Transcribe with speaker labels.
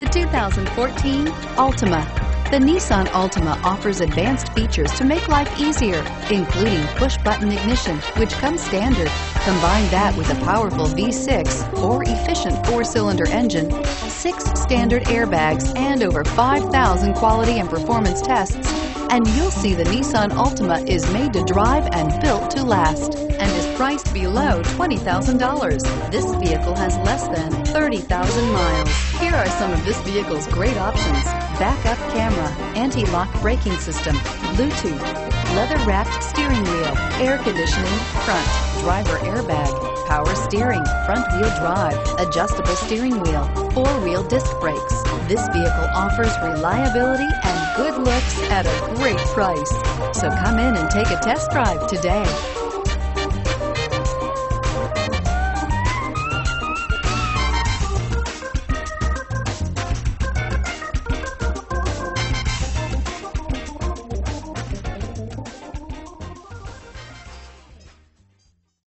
Speaker 1: The 2014 Altima. The Nissan Altima offers advanced features to make life easier, including push-button ignition, which comes standard. Combine that with a powerful V6 or efficient four-cylinder engine, six standard airbags, and over 5,000 quality and performance tests, and you'll see the Nissan Altima is made to drive and built to last and is priced below $20,000. This vehicle has less than 30,000 miles. Here are some of this vehicle's great options. Backup camera, anti-lock braking system, Bluetooth, leather-wrapped steering wheel, air conditioning, front, driver airbag, power steering, front wheel drive, adjustable steering wheel, four-wheel disc brakes. This vehicle offers reliability and at a great price. So come in and take a test drive today.